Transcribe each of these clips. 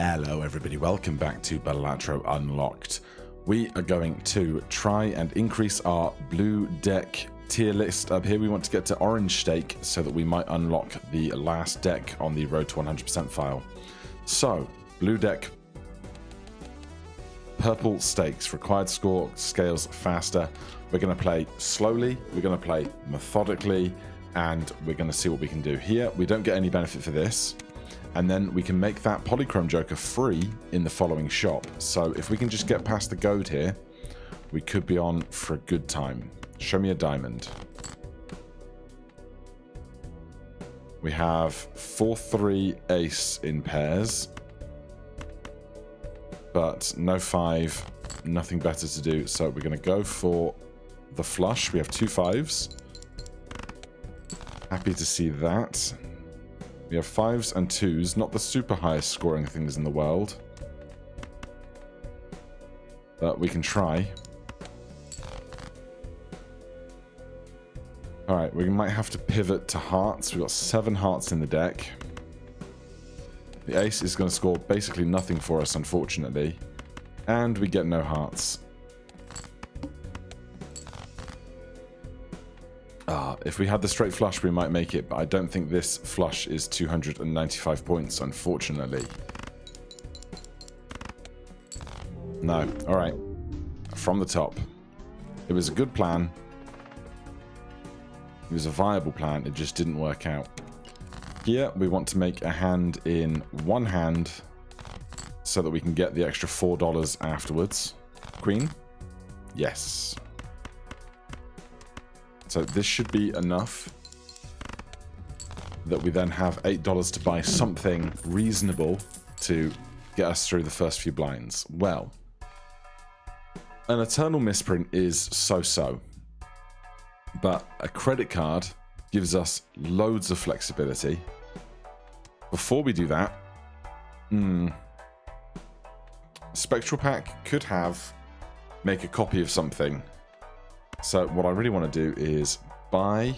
Hello everybody, welcome back to Balatro Unlocked. We are going to try and increase our blue deck tier list up here. We want to get to orange stake so that we might unlock the last deck on the road to 100% file. So, blue deck, purple stakes, required score scales faster. We're going to play slowly, we're going to play methodically, and we're going to see what we can do here. We don't get any benefit for this and then we can make that Polychrome Joker free in the following shop. So if we can just get past the goad here, we could be on for a good time. Show me a diamond. We have 4-3 ace in pairs. But no 5, nothing better to do. So we're going to go for the flush. We have two fives. Happy to see that. We have fives and twos, not the super highest scoring things in the world. But we can try. Alright, we might have to pivot to hearts. We've got seven hearts in the deck. The ace is going to score basically nothing for us, unfortunately. And we get no hearts. Ah, if we had the straight flush, we might make it, but I don't think this flush is 295 points, unfortunately. No. Alright. From the top. It was a good plan. It was a viable plan, it just didn't work out. Here, we want to make a hand in one hand so that we can get the extra $4 afterwards. Queen? Yes. So this should be enough that we then have $8 to buy something reasonable to get us through the first few blinds. Well, an Eternal Misprint is so-so, but a credit card gives us loads of flexibility. Before we do that, hmm, Spectral Pack could have make a copy of something so what I really want to do is buy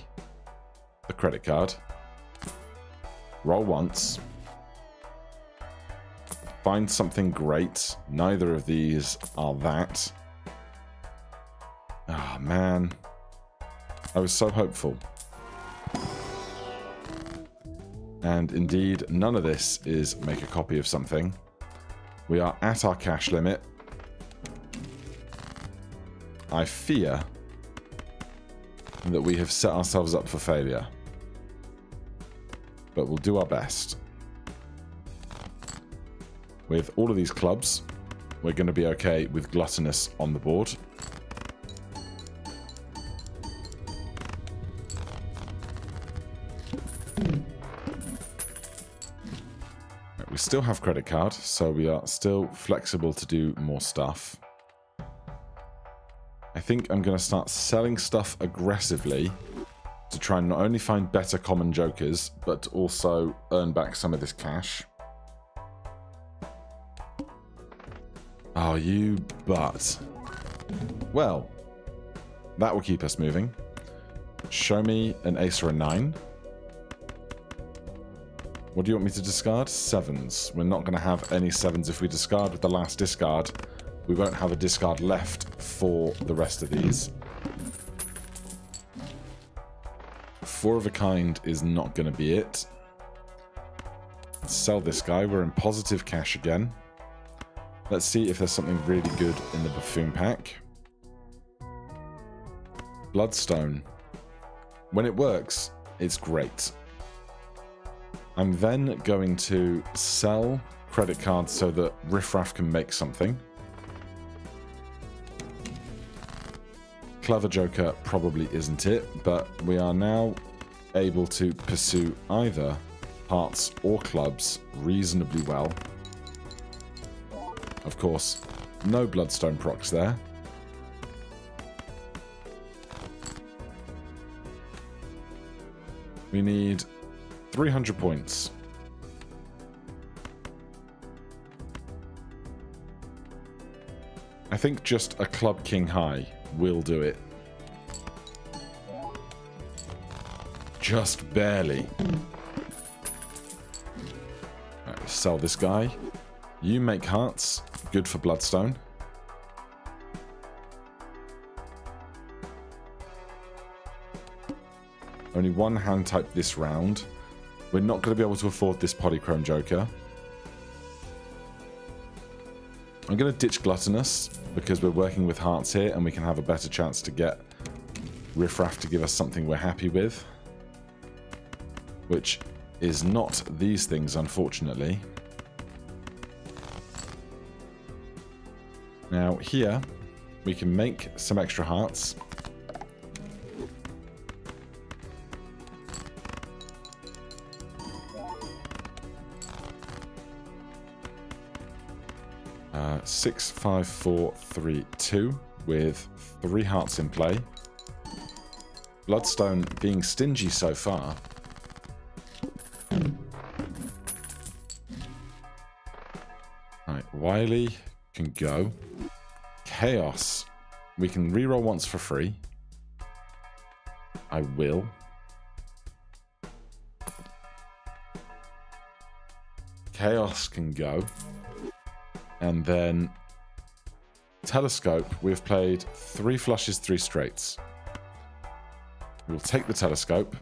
a credit card, roll once, find something great. Neither of these are that. Ah, oh, man. I was so hopeful. And indeed, none of this is make a copy of something. We are at our cash limit. I fear that we have set ourselves up for failure. But we'll do our best. With all of these clubs, we're going to be okay with Gluttonous on the board. We still have credit card, so we are still flexible to do more stuff. I think I'm going to start selling stuff aggressively to try and not only find better common jokers, but also earn back some of this cash. Oh, you butt. Well, that will keep us moving. Show me an ace or a nine. What do you want me to discard? Sevens. We're not going to have any sevens if we discard with the last discard we won't have a discard left for the rest of these. Four of a kind is not going to be it. Let's sell this guy. We're in positive cash again. Let's see if there's something really good in the Buffoon pack. Bloodstone. When it works, it's great. I'm then going to sell credit cards so that Riffraff can make something. Clever Joker probably isn't it, but we are now able to pursue either hearts or clubs reasonably well. Of course, no Bloodstone procs there. We need 300 points. I think just a Club King High will do it. Just barely. Right, sell this guy. You make hearts. Good for Bloodstone. Only one hand type this round. We're not going to be able to afford this Polychrome Joker. I'm going to ditch Gluttonous because we're working with hearts here and we can have a better chance to get Riffraff to give us something we're happy with. Which is not these things, unfortunately. Now, here, we can make some extra hearts. Six, five, four, three, two, with three hearts in play. Bloodstone being stingy so far. Right, Wily can go. Chaos. We can reroll once for free. I will. Chaos can go. And then Telescope, we've played three flushes, three straights. We'll take the telescope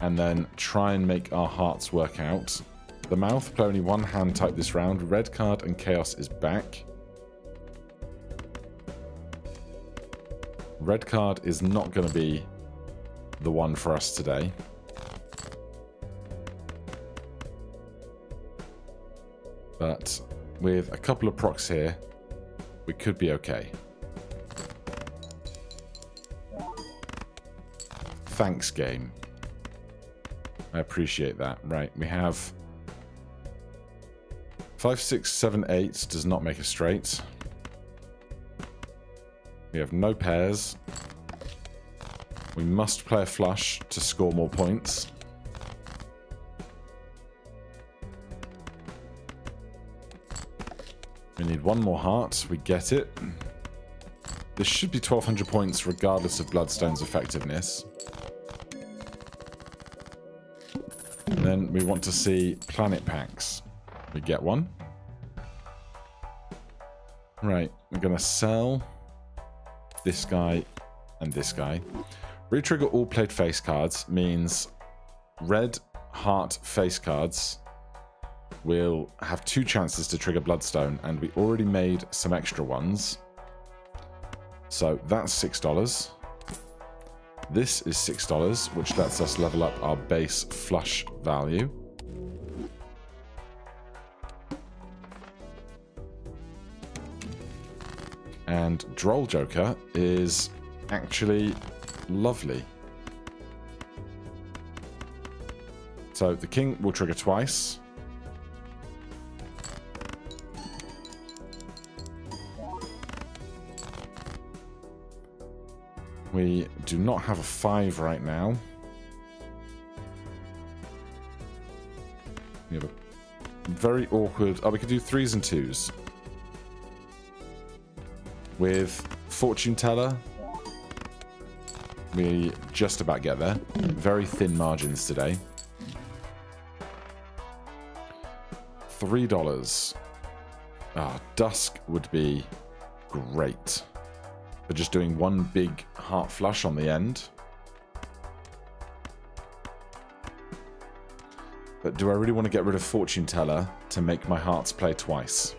and then try and make our hearts work out. The mouth play only one hand type this round. Red card and chaos is back. Red card is not going to be the one for us today. But with a couple of procs here, we could be okay. Thanks, game. I appreciate that. Right, we have... 5, 6, 7, 8 does not make a straight. We have no pairs. We must play a flush to score more points. We need one more heart. We get it. This should be 1200 points regardless of Bloodstone's effectiveness. And then we want to see planet packs. We get one. Right, we're going to sell this guy and this guy. Retrigger all played face cards means red heart face cards will have two chances to trigger Bloodstone, and we already made some extra ones. So that's $6. This is $6, which lets us level up our base flush value. And Droll Joker is actually lovely. So the king will trigger twice. We do not have a 5 right now. We have a very awkward... Oh, we could do 3s and 2s. With Fortune Teller, we just about get there. Very thin margins today. $3. Ah, Dusk would be great for just doing one big heart flush on the end. But do I really want to get rid of Fortune Teller to make my hearts play twice?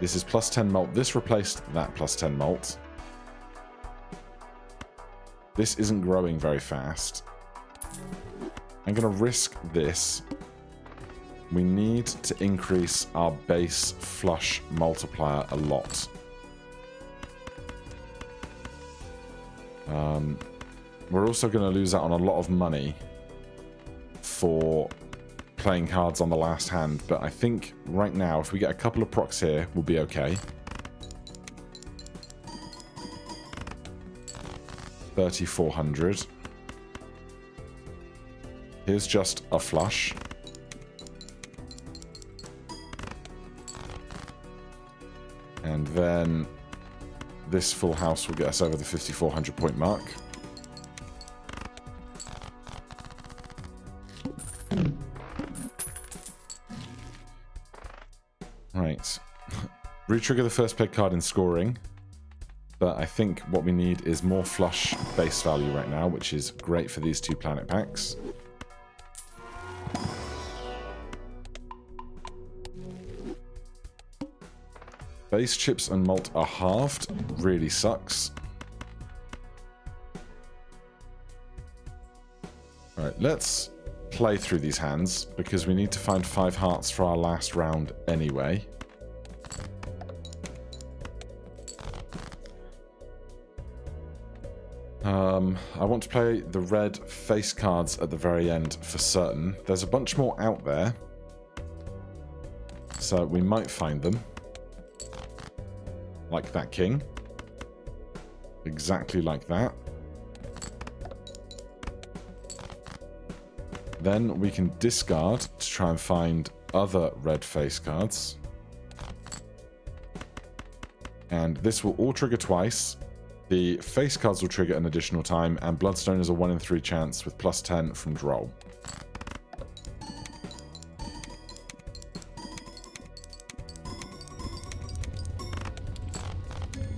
This is plus 10 mult. This replaced that plus 10 mult. This isn't growing very fast. I'm going to risk this we need to increase our base flush multiplier a lot. Um, we're also going to lose out on a lot of money for playing cards on the last hand, but I think right now, if we get a couple of procs here, we'll be okay. 3,400. Here's just a flush. And then this full house will get us over the 5,400 point mark. Right. Retrigger the first peg card in scoring. But I think what we need is more flush base value right now, which is great for these two planet packs. Base chips and mult are halved. Really sucks. Alright, let's play through these hands because we need to find five hearts for our last round anyway. Um, I want to play the red face cards at the very end for certain. There's a bunch more out there. So we might find them. Like that king. Exactly like that. Then we can discard to try and find other red face cards. And this will all trigger twice. The face cards will trigger an additional time, and Bloodstone is a 1 in 3 chance with plus 10 from Droll.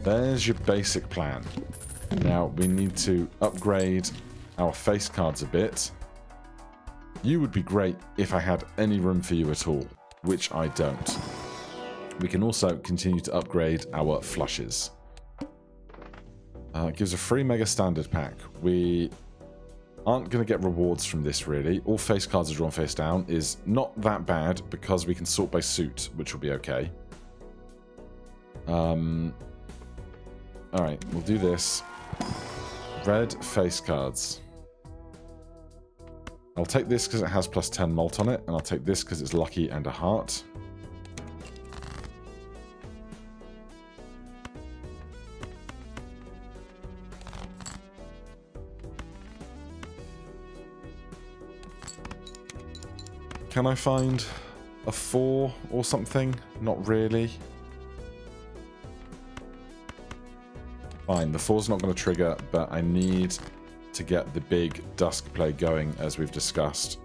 There's your basic plan. Now, we need to upgrade our face cards a bit. You would be great if I had any room for you at all, which I don't. We can also continue to upgrade our flushes. Uh, gives a free Mega Standard pack. We aren't going to get rewards from this, really. All face cards are drawn face down is not that bad because we can sort by suit, which will be okay. Um, Alright, we'll do this. Red face cards. I'll take this because it has plus 10 mult on it, and I'll take this because it's lucky and a heart. Can I find a 4 or something? Not really. Fine, the 4's not going to trigger, but I need to get the big Dusk play going, as we've discussed.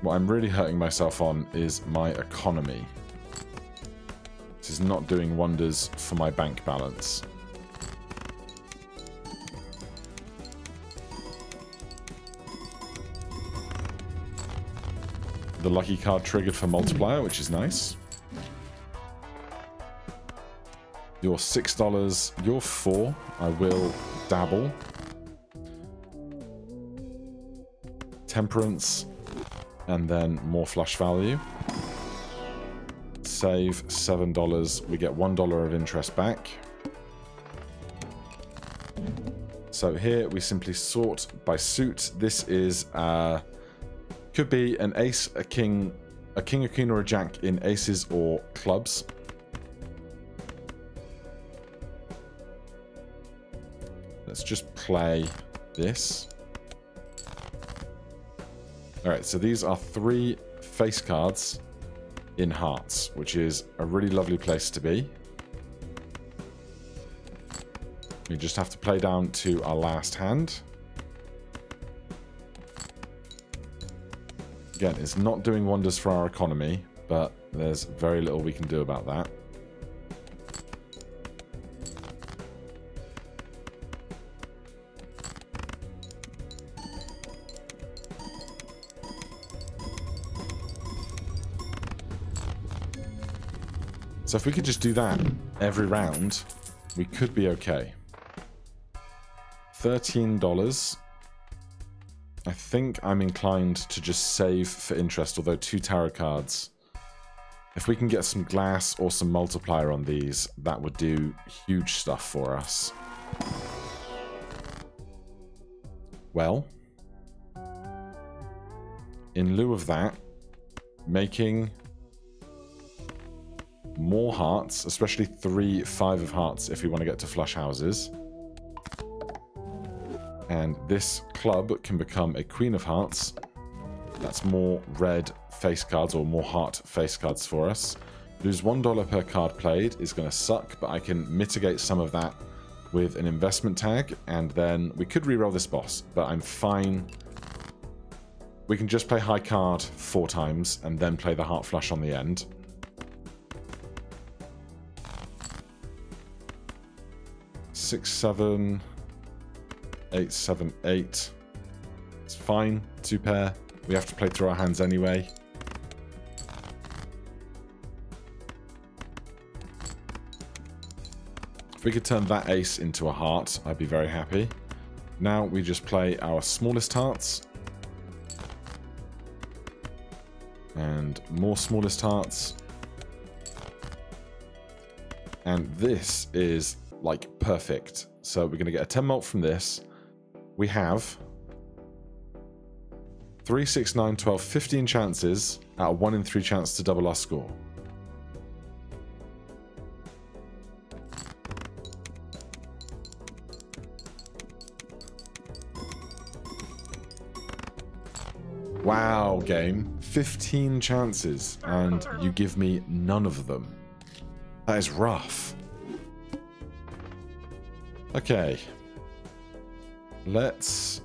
What I'm really hurting myself on is my economy. This is not doing wonders for my bank balance. The lucky card triggered for multiplier, which is nice. You're $6. You're 4 I will dabble. Temperance. And then more flush value. Save $7. We get $1 of interest back. So here we simply sort by suit. This is uh, could be an ace, a king, a king, a queen, or a jack in aces or clubs. Play this. Alright, so these are three face cards in hearts, which is a really lovely place to be. We just have to play down to our last hand. Again, it's not doing wonders for our economy, but there's very little we can do about that. So if we could just do that every round, we could be okay. $13. I think I'm inclined to just save for interest, although two tarot cards. If we can get some glass or some multiplier on these, that would do huge stuff for us. Well, in lieu of that, making more hearts, especially three five of hearts if we want to get to flush houses. And this club can become a queen of hearts. That's more red face cards or more heart face cards for us. Lose $1 per card played is going to suck, but I can mitigate some of that with an investment tag, and then we could reroll this boss, but I'm fine we can just play high card four times and then play the heart flush on the end. Six, seven, eight, seven, eight. It's fine. Two pair. We have to play through our hands anyway. If we could turn that ace into a heart, I'd be very happy. Now we just play our smallest hearts. And more smallest hearts. And this is like perfect. So we're going to get a 10 mult from this. We have 3, 6, 9, 12, 15 chances at of 1 in 3 chance to double our score. Wow, game. 15 chances, and you give me none of them. That is rough. Okay. Let's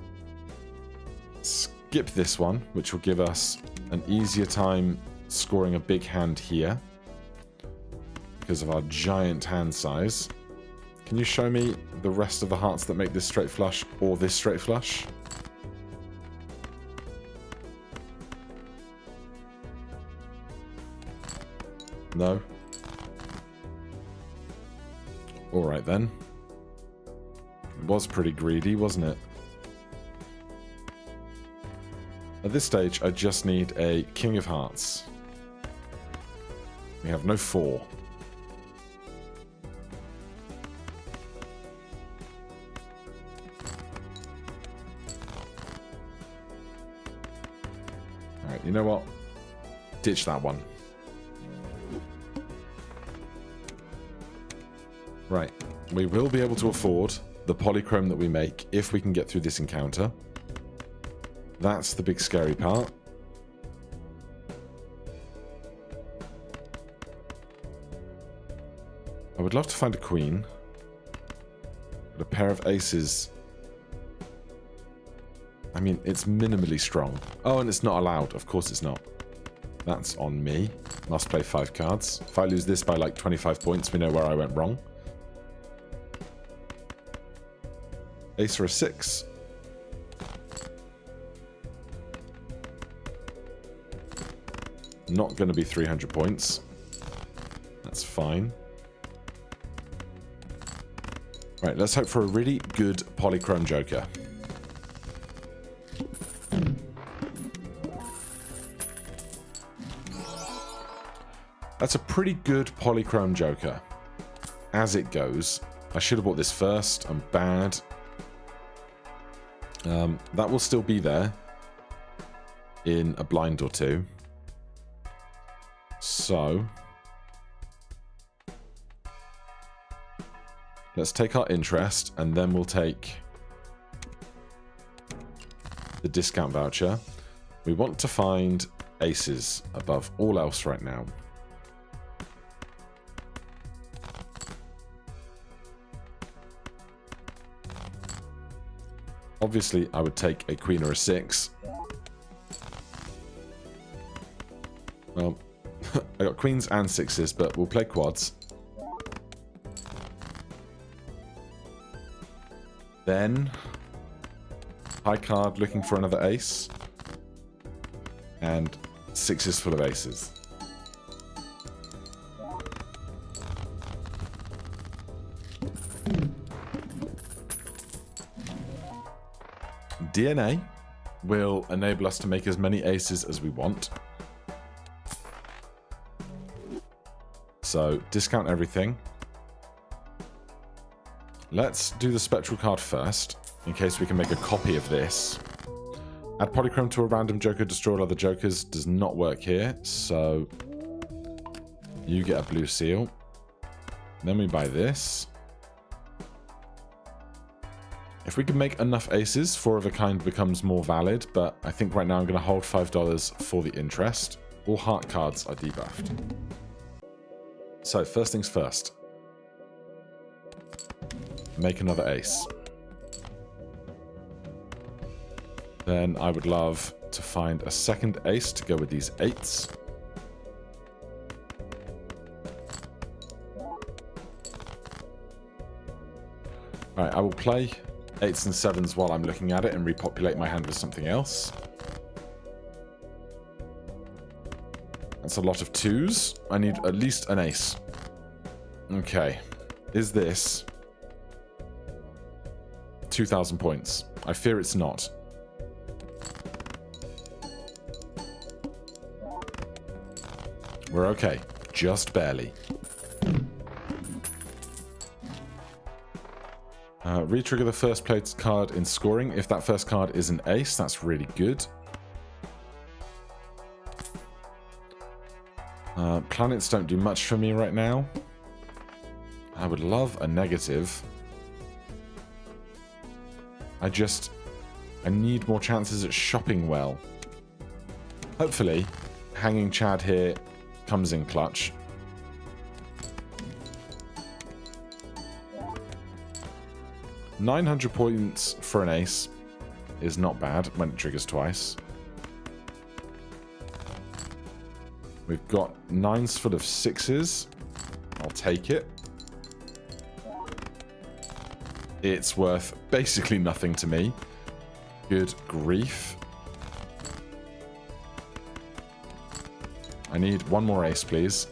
skip this one, which will give us an easier time scoring a big hand here because of our giant hand size. Can you show me the rest of the hearts that make this straight flush or this straight flush? No? Alright then. It was pretty greedy, wasn't it? At this stage, I just need a King of Hearts. We have no four. Alright, you know what? Ditch that one. Right. We will be able to afford the polychrome that we make if we can get through this encounter. That's the big scary part. I would love to find a queen. But a pair of aces... I mean, it's minimally strong. Oh, and it's not allowed. Of course it's not. That's on me. Must play five cards. If I lose this by like 25 points, we know where I went wrong. Ace for a six. Not going to be 300 points. That's fine. Right, let's hope for a really good polychrome joker. That's a pretty good polychrome joker. As it goes. I should have bought this first. I'm bad. Um, that will still be there in a blind or two. So, let's take our interest and then we'll take the discount voucher. We want to find aces above all else right now. Obviously, I would take a queen or a six. Well, I got queens and sixes, but we'll play quads. Then, high card looking for another ace. And sixes full of aces. DNA will enable us to make as many aces as we want. So discount everything. Let's do the spectral card first, in case we can make a copy of this. Add polychrome to a random joker, destroy all other jokers does not work here, so you get a blue seal. Then we buy this. If we can make enough aces, four of a kind becomes more valid, but I think right now I'm going to hold $5 for the interest. All heart cards are debuffed. So, first things first. Make another ace. Then I would love to find a second ace to go with these eights. Alright, I will play eights and sevens while I'm looking at it and repopulate my hand with something else. That's a lot of twos. I need at least an ace. Okay. Is this 2,000 points? I fear it's not. We're okay. Just barely. Uh, Retrigger the first played card in scoring. If that first card is an ace, that's really good. Uh, planets don't do much for me right now. I would love a negative. I just... I need more chances at shopping well. Hopefully, hanging Chad here comes in clutch. Nine hundred points for an ace is not bad when it triggers twice. We've got nines full of sixes. I'll take it. It's worth basically nothing to me. Good grief. I need one more ace, please.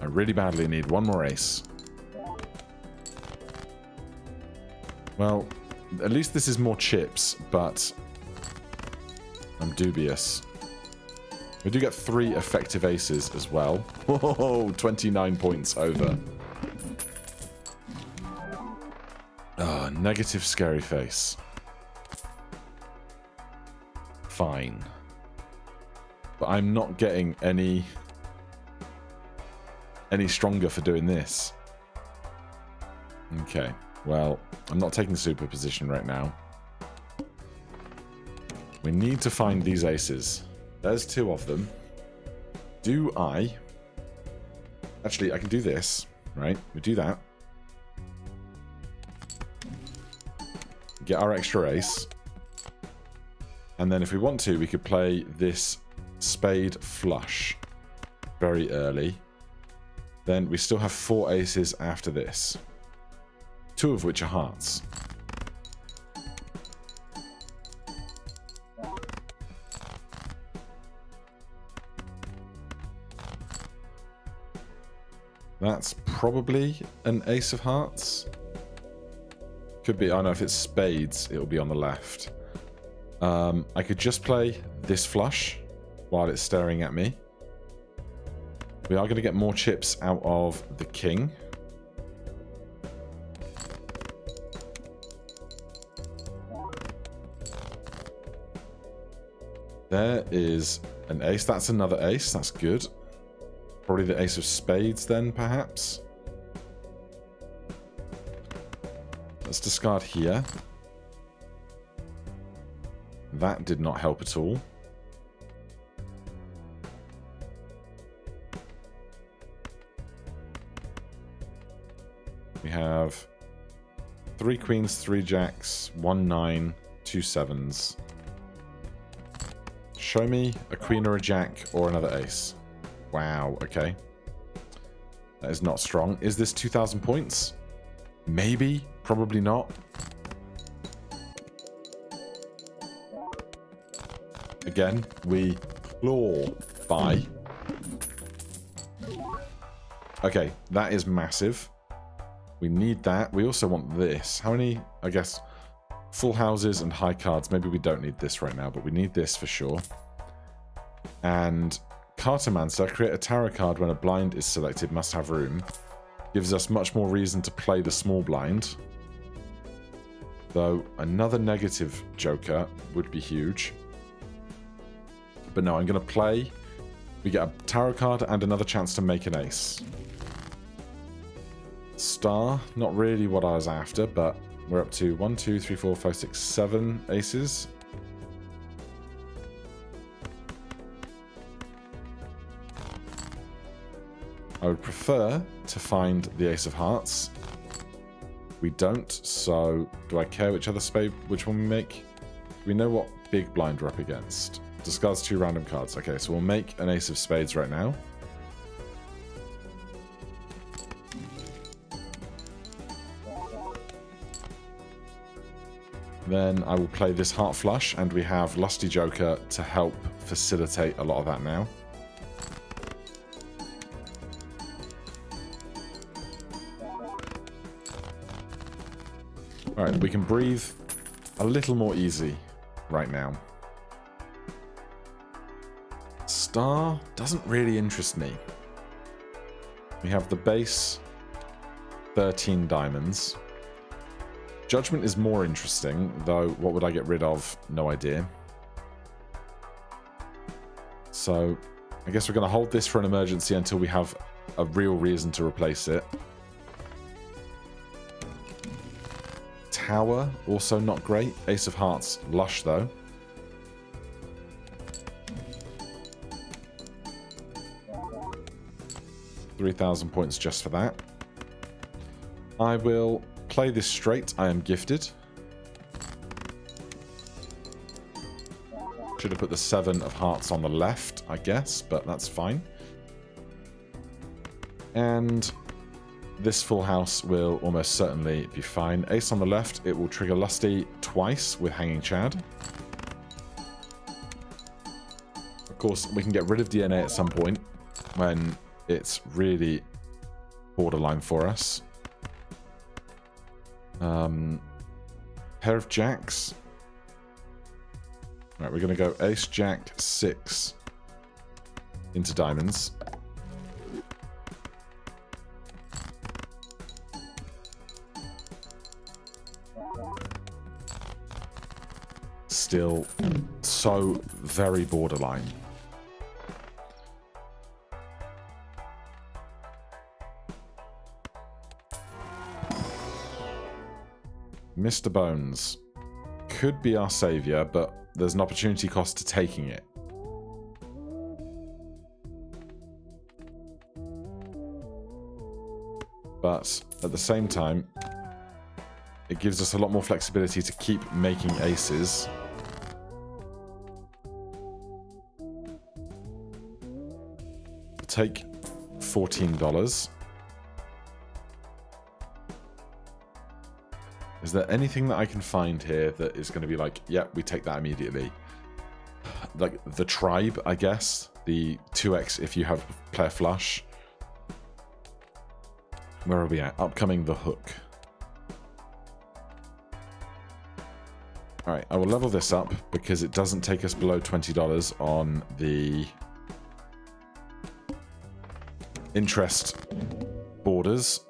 I really badly need one more ace. Well, at least this is more chips, but I'm dubious. We do get three effective aces as well. Whoa, 29 points over. Ah, oh, negative scary face. Fine. But I'm not getting any any stronger for doing this. Okay. Well, I'm not taking superposition right now. We need to find these aces. There's two of them. Do I... Actually, I can do this, right? We do that. Get our extra ace. And then if we want to, we could play this spade flush very early. Then we still have four aces after this. Two of which are hearts. That's probably an ace of hearts. Could be, I know if it's spades, it'll be on the left. Um, I could just play this flush while it's staring at me. We are going to get more chips out of the king. There is an ace. That's another ace. That's good. Probably the ace of spades then, perhaps. Let's discard here. That did not help at all. We have three queens, three jacks, one nine, two sevens. Show me a queen or a jack or another ace. Wow, okay. That is not strong. Is this 2,000 points? Maybe. Probably not. Again, we claw by. Okay, that is massive. We need that. We also want this. How many, I guess, full houses and high cards. Maybe we don't need this right now, but we need this for sure. And Cartomancer, create a tarot card when a blind is selected, must have room. Gives us much more reason to play the small blind. Though another negative joker would be huge. But no, I'm going to play. We get a tarot card and another chance to make an ace. Star, not really what I was after, but we're up to 1, 2, 3, 4, 5, 6, 7 aces. I would prefer to find the Ace of Hearts. We don't, so do I care which other spade, which one we make? We know what big blind we're up against. Discards two random cards. Okay, so we'll make an ace of spades right now. Then I will play this Heart Flush, and we have Lusty Joker to help facilitate a lot of that now. Alright, we can breathe a little more easy right now. Star doesn't really interest me. We have the base 13 diamonds. Judgment is more interesting, though what would I get rid of? No idea. So, I guess we're going to hold this for an emergency until we have a real reason to replace it. Tower, also not great. Ace of Hearts, lush though. Three thousand points just for that. I will play this straight. I am gifted. Should have put the seven of hearts on the left, I guess, but that's fine. And this full house will almost certainly be fine. Ace on the left, it will trigger Lusty twice with Hanging Chad. Of course, we can get rid of DNA at some point when it's really borderline for us. Um, pair of jacks. Right, we're going to go ace, jack, six into diamonds. Still so very borderline. Mr. Bones could be our savior, but there's an opportunity cost to taking it. But at the same time, it gives us a lot more flexibility to keep making aces. Take $14. Is there anything that I can find here that is going to be like, yeah, we take that immediately? Like the tribe, I guess. The 2x if you have player flush. Where are we at? Upcoming the hook. Alright, I will level this up because it doesn't take us below $20 on the interest borders.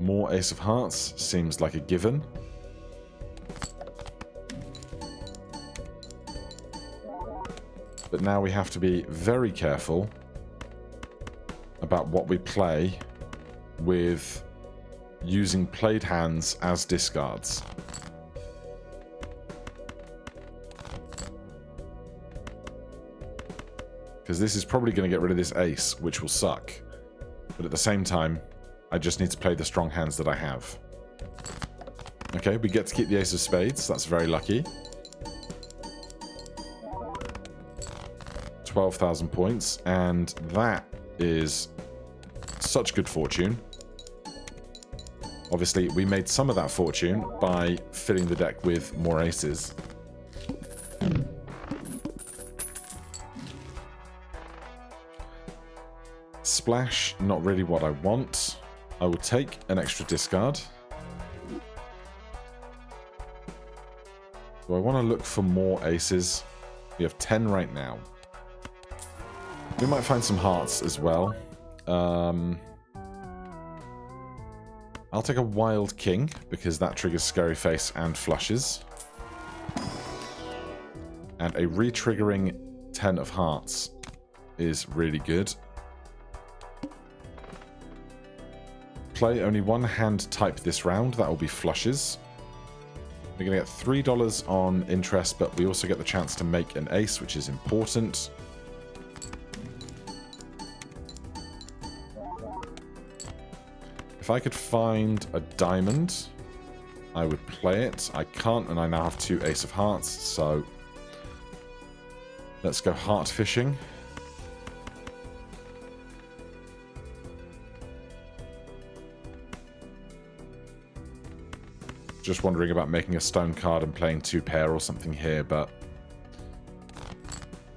More Ace of Hearts seems like a given. But now we have to be very careful about what we play with using played hands as discards. Because this is probably going to get rid of this ace, which will suck. But at the same time, I just need to play the strong hands that I have. Okay, we get to keep the ace of spades. That's very lucky. 12,000 points. And that is such good fortune. Obviously, we made some of that fortune by filling the deck with more aces. Splash, not really what I want. I will take an extra discard. Do I want to look for more aces? We have 10 right now. We might find some hearts as well. Um, I'll take a Wild King, because that triggers Scary Face and flushes. And a re-triggering 10 of Hearts is really good. Play only one hand type this round. That will be flushes. We're going to get $3 on interest, but we also get the chance to make an ace, which is important. If I could find a diamond, I would play it. I can't, and I now have two Ace of Hearts, so let's go heart fishing. Just wondering about making a stone card and playing two pair or something here, but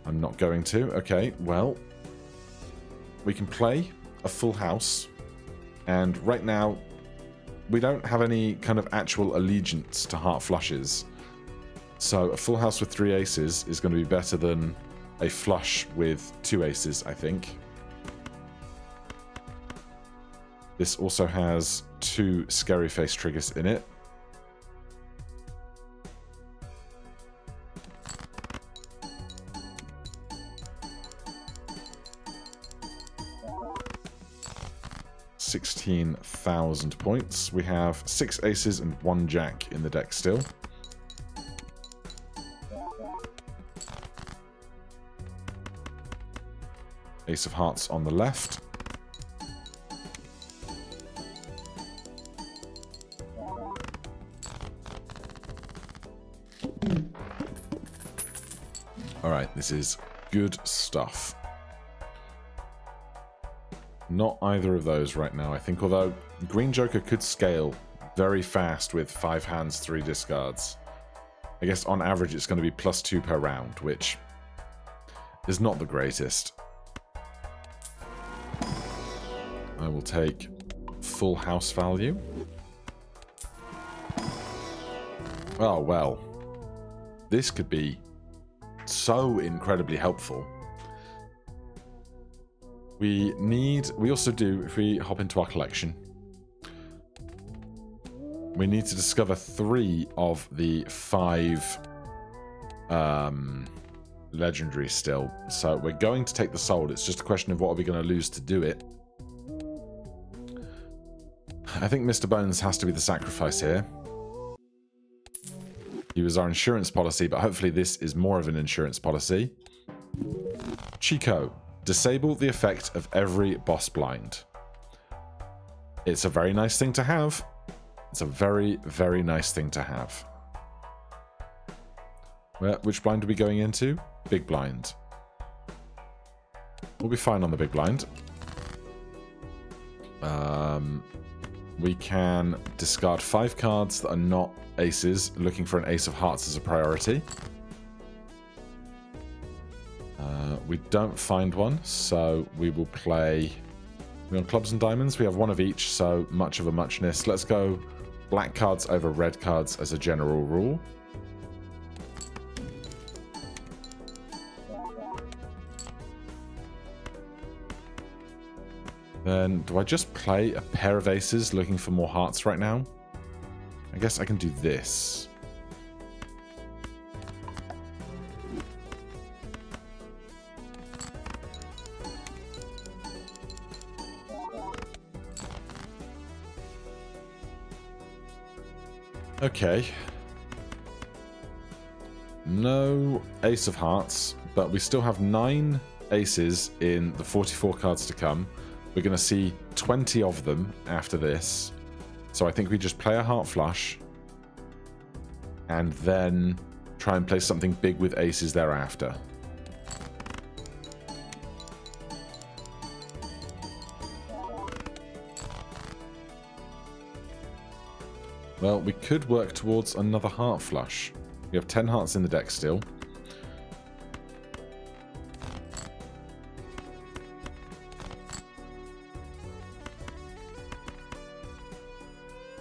I'm not going to. Okay, well, we can play a full house, and right now we don't have any kind of actual allegiance to heart flushes. So a full house with three aces is going to be better than a flush with two aces, I think. This also has two scary face triggers in it. Sixteen thousand points. We have six aces and one jack in the deck still. Ace of Hearts on the left. Alright, this is good stuff. Not either of those right now, I think, although Green Joker could scale very fast with five hands, three discards. I guess on average it's going to be plus two per round, which is not the greatest. I will take full house value. Oh, well. This could be so incredibly helpful. We need... We also do, if we hop into our collection, we need to discover three of the five um, legendary still. So we're going to take the soul. It's just a question of what are we going to lose to do it. I think Mr. Bones has to be the sacrifice here. He was our insurance policy, but hopefully this is more of an insurance policy. Chicot. Disable the effect of every boss blind. It's a very nice thing to have. It's a very, very nice thing to have. Where, which blind are we going into? Big blind. We'll be fine on the big blind. Um, we can discard five cards that are not aces, looking for an ace of hearts as a priority. Uh, we don't find one, so we will play... We on clubs and diamonds. We have one of each, so much of a muchness. Let's go black cards over red cards as a general rule. Then, do I just play a pair of aces looking for more hearts right now? I guess I can do this. Okay. No ace of hearts, but we still have nine aces in the 44 cards to come. We're going to see 20 of them after this. So I think we just play a heart flush and then try and play something big with aces thereafter. Well, we could work towards another heart flush. We have 10 hearts in the deck still.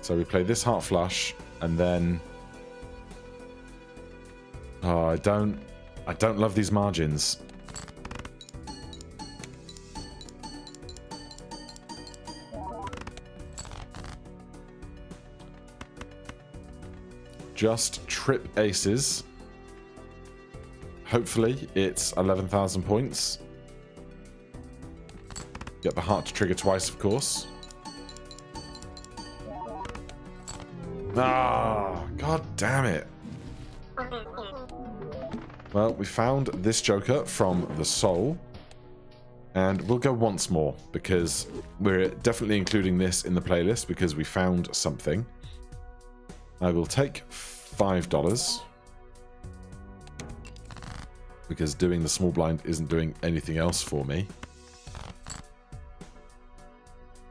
So we play this heart flush, and then... Oh, I don't... I don't love these margins. Just trip aces. Hopefully it's 11,000 points. Get the heart to trigger twice, of course. Ah, god damn it. Well, we found this Joker from the Soul. And we'll go once more, because we're definitely including this in the playlist, because we found something. I will take $5 because doing the small blind isn't doing anything else for me.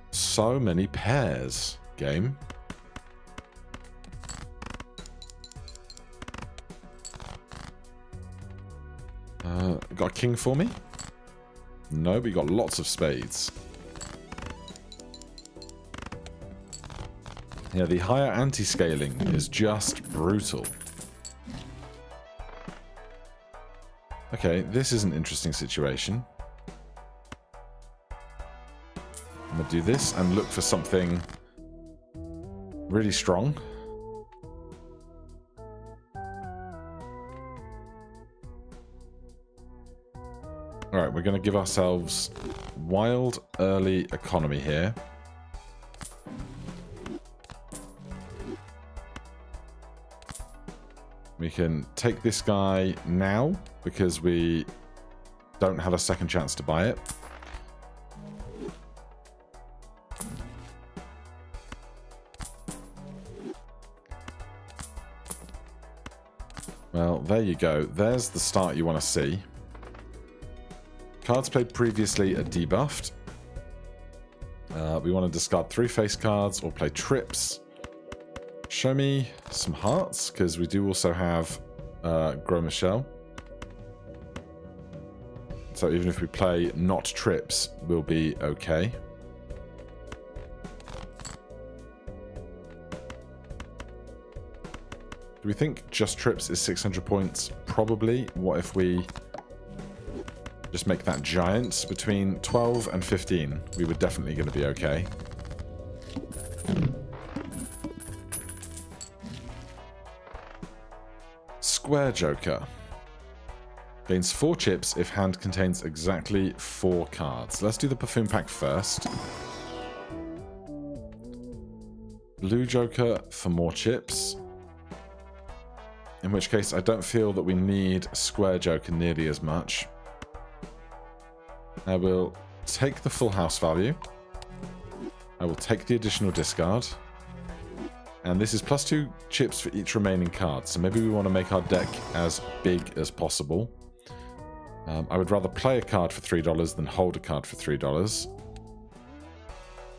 So many pairs, game. Uh, got a king for me? No, we got lots of spades. Yeah, the higher ante-scaling is just brutal. Okay, this is an interesting situation. I'm going to do this and look for something really strong. Alright, we're going to give ourselves wild early economy here. We can take this guy now because we don't have a second chance to buy it. Well, there you go. There's the start you want to see. Cards played previously are debuffed. Uh, we want to discard three face cards or play trips. Show me some hearts, because we do also have uh, Gros Michel. So even if we play not trips, we'll be okay. Do we think just trips is 600 points? Probably. What if we just make that giant between 12 and 15? We were definitely going to be okay. Square Joker. Gains 4 chips if hand contains exactly 4 cards. Let's do the Perfume Pack first. Blue Joker for more chips. In which case, I don't feel that we need Square Joker nearly as much. I will take the full house value. I will take the additional discard. And this is plus two chips for each remaining card. So maybe we want to make our deck as big as possible. Um, I would rather play a card for $3 than hold a card for $3.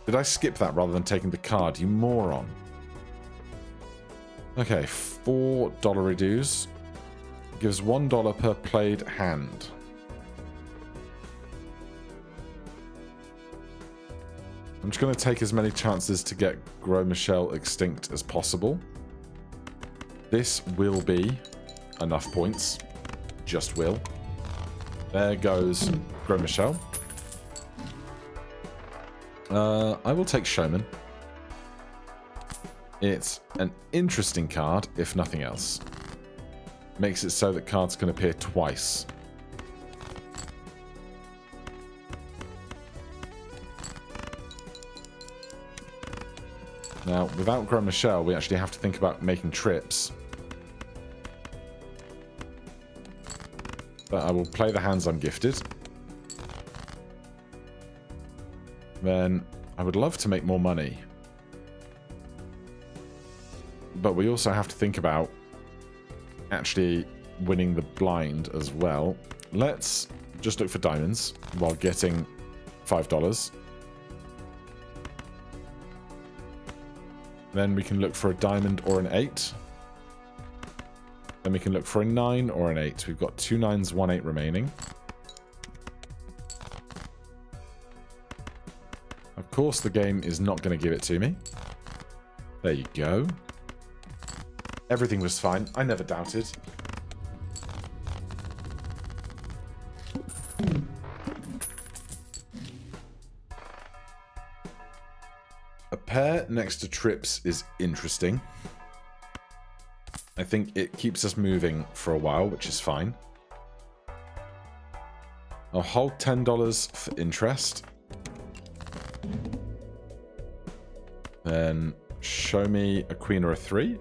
Did I skip that rather than taking the card, you moron? Okay, $4 reduce. Gives $1 per played hand. I'm just going to take as many chances to get Gros Michel extinct as possible. This will be enough points. Just will. There goes Gros Michel. Uh, I will take Showman. It's an interesting card, if nothing else. Makes it so that cards can appear twice. Now, without Gros Michel, we actually have to think about making trips. But I will play the hands I'm gifted. Then I would love to make more money. But we also have to think about actually winning the blind as well. Let's just look for diamonds while getting $5. Then we can look for a diamond or an 8. Then we can look for a 9 or an 8. We've got two 9s, one 8 remaining. Of course the game is not going to give it to me. There you go. Everything was fine. I never doubted. To Trips is interesting. I think it keeps us moving for a while, which is fine. I'll hold $10 for interest. Then show me a queen or a three.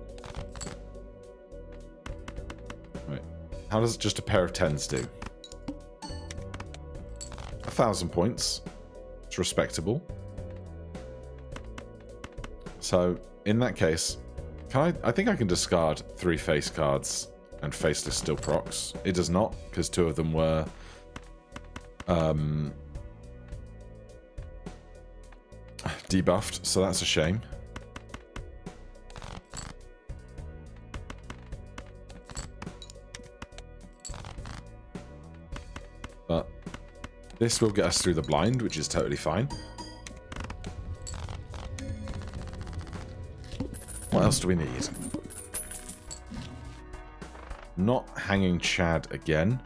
Wait, how does just a pair of tens do? A thousand points. It's respectable. So, in that case, Can I? I think I can discard three face cards and faceless still procs. It does not, because two of them were um, debuffed, so that's a shame. But this will get us through the blind, which is totally fine. What else do we need? Not hanging Chad again.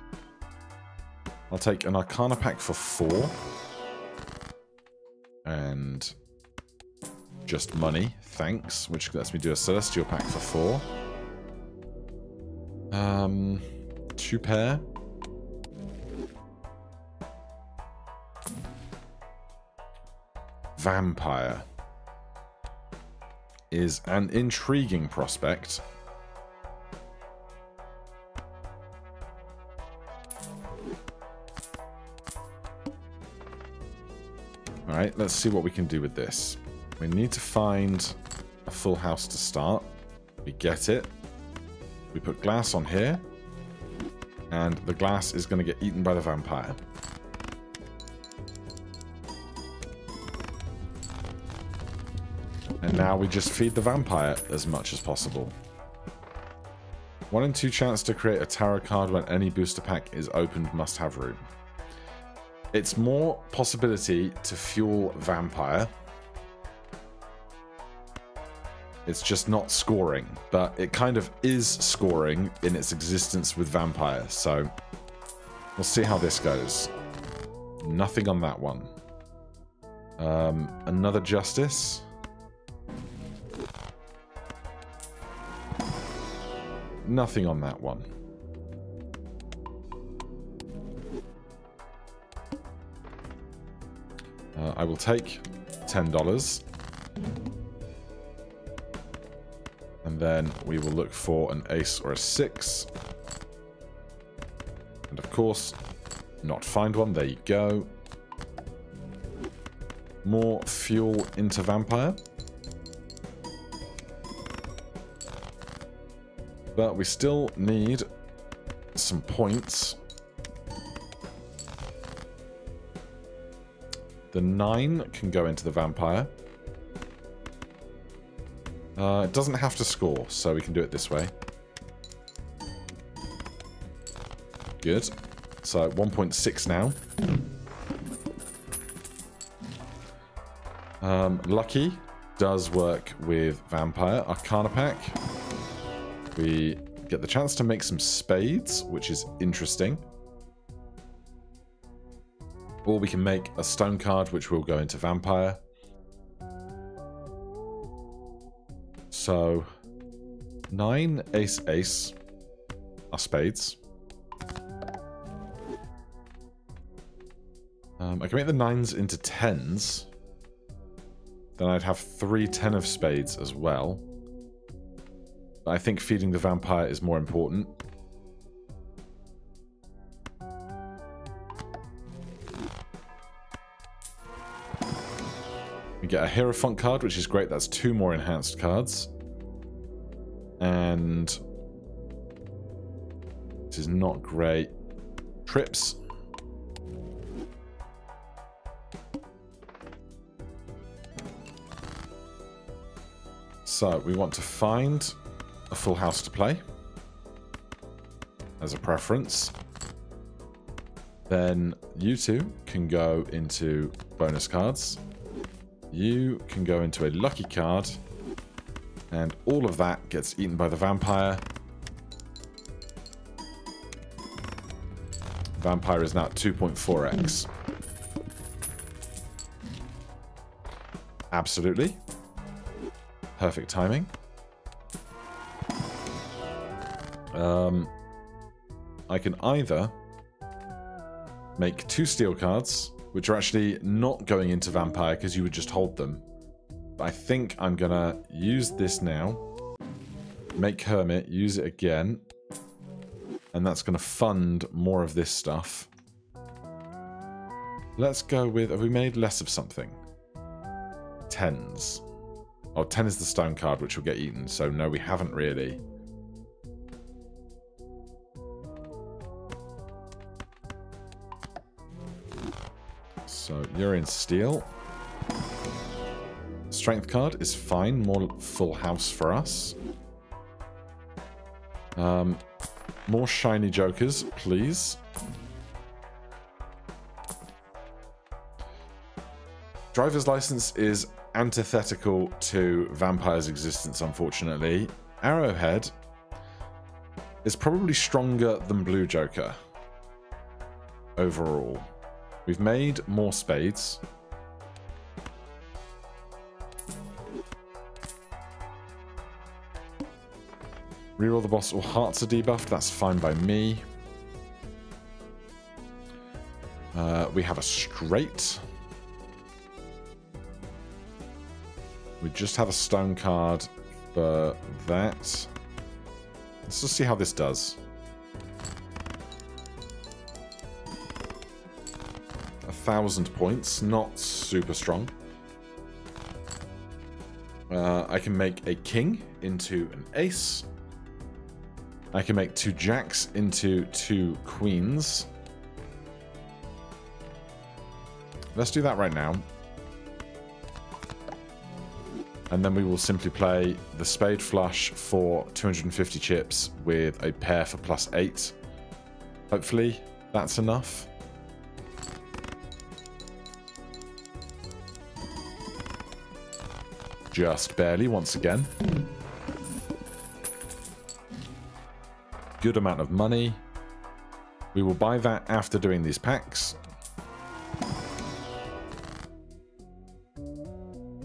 I'll take an Arcana pack for four. And just money, thanks, which lets me do a Celestial pack for four. Um, two pair. Vampire is an intriguing prospect. Alright, let's see what we can do with this. We need to find a full house to start. We get it. We put glass on here. And the glass is going to get eaten by the vampire. And now we just feed the vampire as much as possible. One in two chance to create a tarot card when any booster pack is opened must have room. It's more possibility to fuel Vampire. It's just not scoring, but it kind of is scoring in its existence with Vampire, so we'll see how this goes. Nothing on that one. Um, another Justice. Nothing on that one. Uh, I will take $10. And then we will look for an ace or a six. And of course, not find one. There you go. More fuel into vampire. But we still need some points The 9 can go into the vampire. Uh, it doesn't have to score, so we can do it this way. Good. So 1.6 now. Um, Lucky does work with Vampire. Arcana Pack. We get the chance to make some spades, which is interesting. Or we can make a stone card, which will go into vampire. So, nine, ace, ace are spades. Um, I can make the nines into tens. Then I'd have three ten of spades as well. I think feeding the vampire is more important. We get a Hierophant card, which is great. That's two more enhanced cards. And this is not great. Trips. So we want to find a full house to play as a preference. Then you two can go into bonus cards. You can go into a lucky card. And all of that gets eaten by the vampire. Vampire is now 2.4x. Absolutely. Perfect timing. Um, I can either make two steel cards which are actually not going into Vampire because you would just hold them. But I think I'm going to use this now, make Hermit, use it again, and that's going to fund more of this stuff. Let's go with, have we made less of something? Tens. Oh, 10 is the stone card, which will get eaten. So no, we haven't really. You're in steel. Strength card is fine. More full house for us. Um, more shiny jokers, please. Driver's license is antithetical to Vampire's existence, unfortunately. Arrowhead is probably stronger than Blue Joker overall. We've made more spades. Reroll the boss or hearts are debuffed. That's fine by me. Uh, we have a straight. We just have a stone card for that. Let's just see how this does. Thousand points, not super strong. Uh, I can make a king into an ace. I can make two jacks into two queens. Let's do that right now. And then we will simply play the spade flush for 250 chips with a pair for plus 8. Hopefully that's enough. Just barely once again. Good amount of money. We will buy that after doing these packs.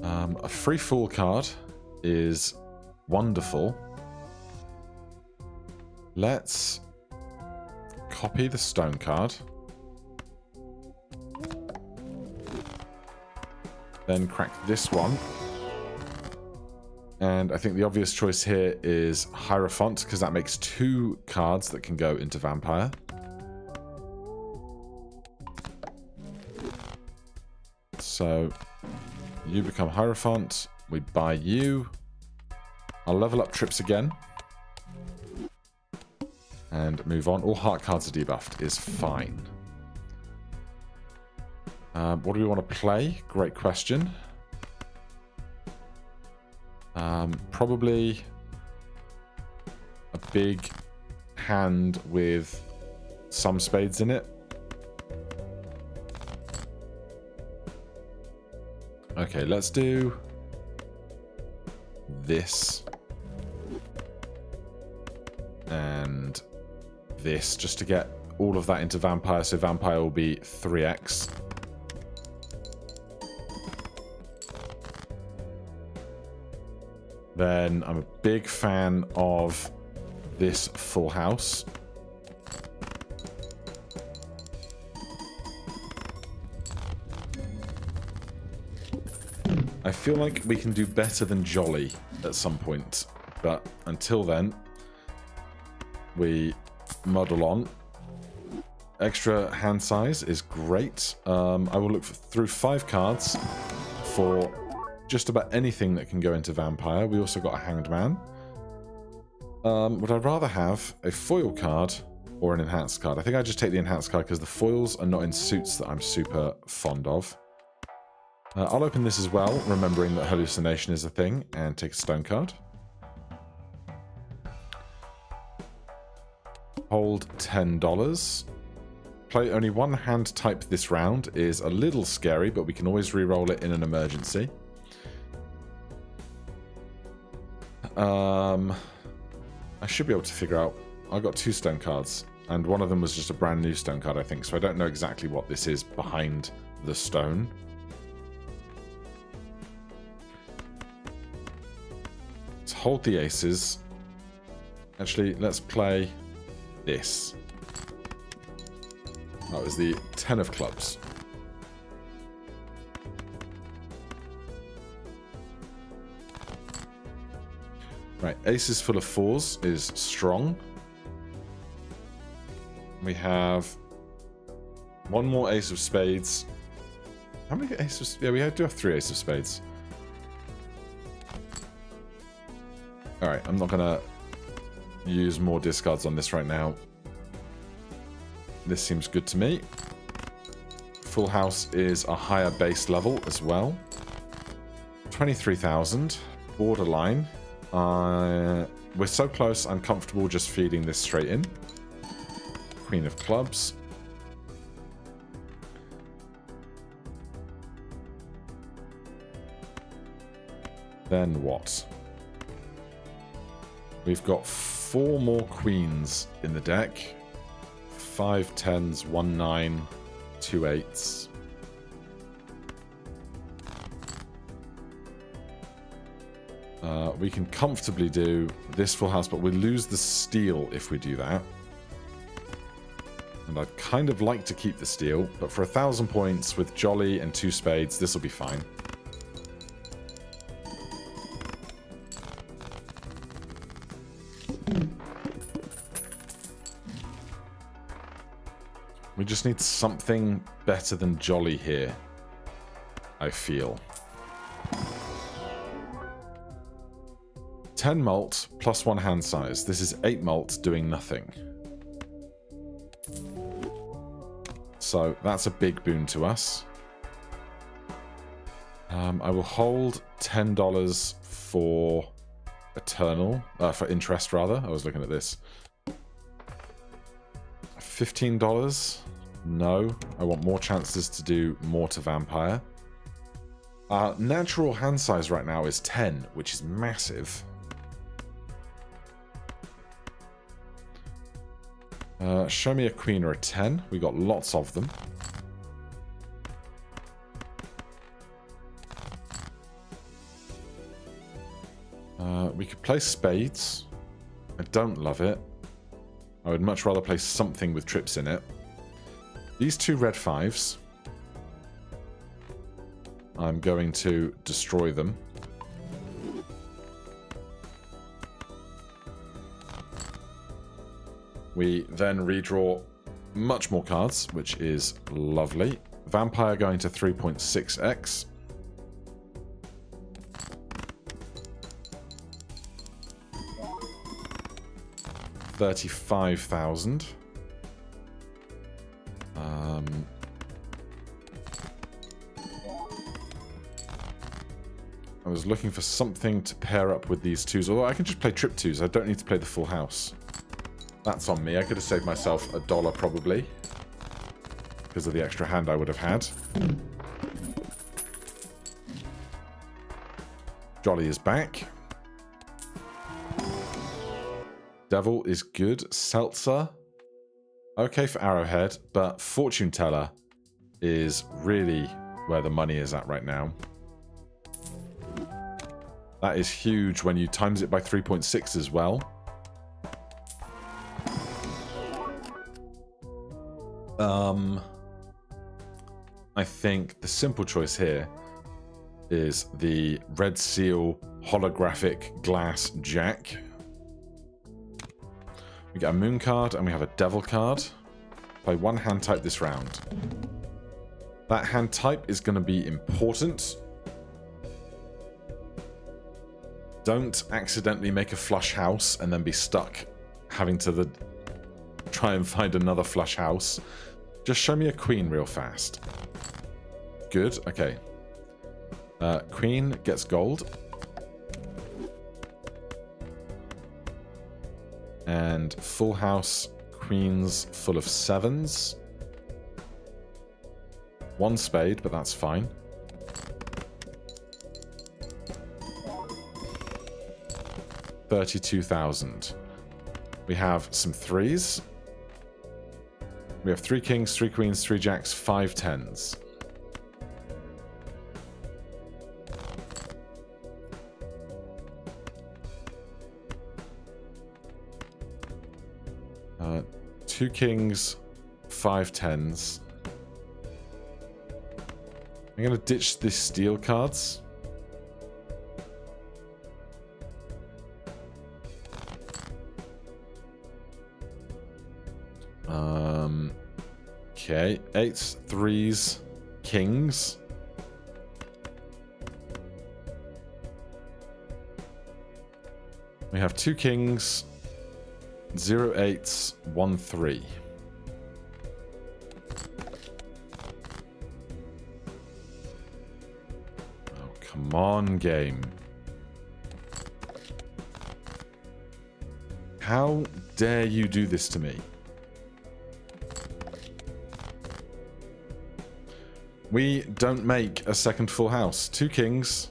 Um, a free fool card is wonderful. Let's copy the stone card. Then crack this one. And I think the obvious choice here is Hierophant, because that makes two cards that can go into Vampire. So you become Hierophant. We buy you. I'll level up trips again. And move on. All heart cards are debuffed is fine. Um, what do we want to play? Great question. Um, probably a big hand with some spades in it. Okay, let's do this and this just to get all of that into Vampire. So Vampire will be 3x. Then I'm a big fan of this Full House. I feel like we can do better than Jolly at some point. But until then, we muddle on. Extra hand size is great. Um, I will look through five cards for just about anything that can go into Vampire. We also got a Hanged Man. Um, would I rather have a foil card or an enhanced card? I think I just take the enhanced card because the foils are not in suits that I'm super fond of. Uh, I'll open this as well, remembering that hallucination is a thing, and take a stone card. Hold $10. Play only one hand type this round is a little scary, but we can always re-roll it in an emergency. Um, I should be able to figure out... I got two stone cards, and one of them was just a brand new stone card, I think, so I don't know exactly what this is behind the stone. Let's hold the aces. Actually, let's play this. That was the ten of clubs. Right, aces full of fours is strong. We have one more ace of spades. How many aces? Yeah, we do have three aces of spades. Alright, I'm not going to use more discards on this right now. This seems good to me. Full House is a higher base level as well. 23,000. Borderline. Uh, we're so close, I'm comfortable just feeding this straight in. Queen of Clubs. Then what? We've got four more queens in the deck. Five tens, one nine, two eights. We can comfortably do this full house, but we lose the steel if we do that. And I'd kind of like to keep the steel, but for a thousand points with Jolly and two spades, this will be fine. We just need something better than Jolly here, I feel. 10 mult plus 1 hand size. This is 8 mult doing nothing. So that's a big boon to us. Um, I will hold $10 for Eternal, uh, for interest rather. I was looking at this. $15? No. I want more chances to do more to Vampire. Uh, natural hand size right now is 10, which is massive. Uh, show me a queen or a 10. We got lots of them. Uh, we could play spades. I don't love it. I would much rather play something with trips in it. These two red fives. I'm going to destroy them. We then redraw much more cards, which is lovely. Vampire going to 3.6x. Thirty-five thousand. Um, I was looking for something to pair up with these twos, although I can just play trip twos. I don't need to play the full house. That's on me. I could have saved myself a dollar probably. Because of the extra hand I would have had. Jolly is back. Devil is good. Seltzer. Okay for Arrowhead, but Fortune Teller is really where the money is at right now. That is huge when you times it by 3.6 as well. Um, I think the simple choice here is the Red Seal holographic glass jack. We get a moon card and we have a devil card. Play one hand type this round. That hand type is going to be important. Don't accidentally make a flush house and then be stuck having to the, try and find another flush house. Just show me a queen real fast. Good, okay. Uh, queen gets gold. And full house, queens full of sevens. One spade, but that's fine. Thirty-two thousand. We have some threes. We have three kings, three queens, three jacks, five tens. Uh, two kings, five tens. I'm going to ditch the steel cards. Okay, eights, threes, kings. We have two kings, zero eights, one three. Oh, come on, game. How dare you do this to me? We don't make a second full house. Two kings,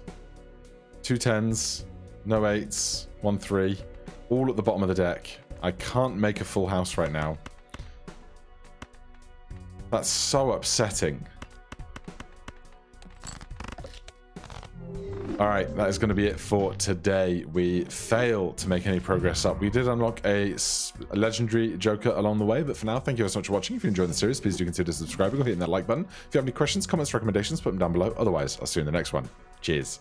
two tens, no eights, one three, all at the bottom of the deck. I can't make a full house right now. That's so upsetting. All right, that is going to be it for today. We failed to make any progress up. We did unlock a, a legendary Joker along the way, but for now, thank you so much for watching. If you enjoyed the series, please do consider subscribing or hitting that like button. If you have any questions, comments, recommendations, put them down below. Otherwise, I'll see you in the next one. Cheers.